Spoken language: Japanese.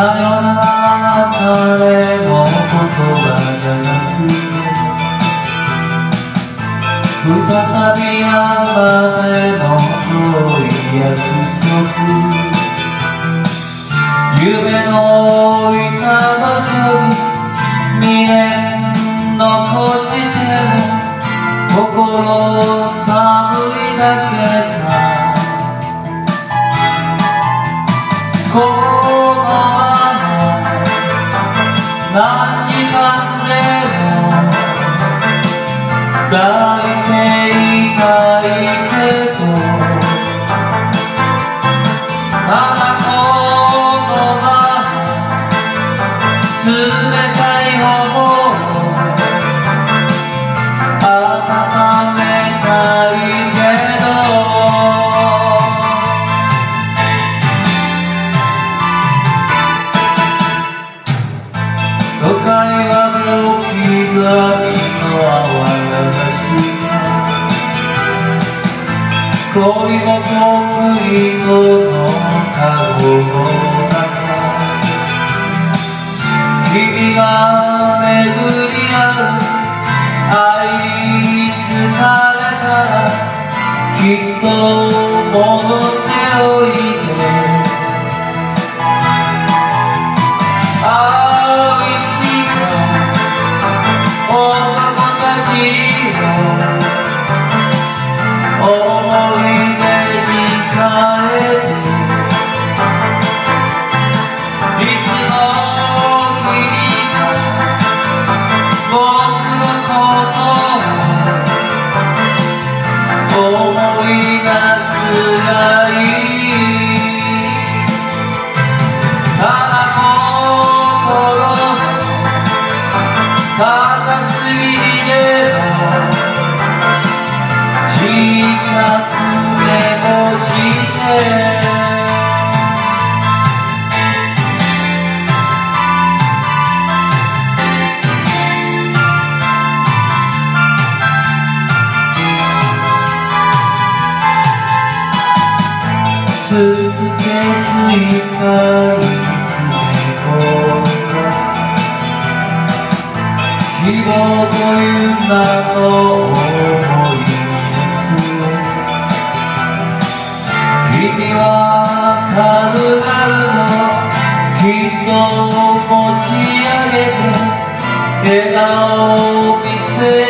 さよなら彼の言葉じゃなくて再び会うまでの遠い約束夢の置いた場所に未練残しても心寒いだけ抱いていたいけど恋もコンクリートの籠の中君が巡り合う愛に疲れたらきっと戻っスーツケースいっぱい詰め込んだ希望という名の思いに君は軽々ときっと持ち上げて笑顔を見せる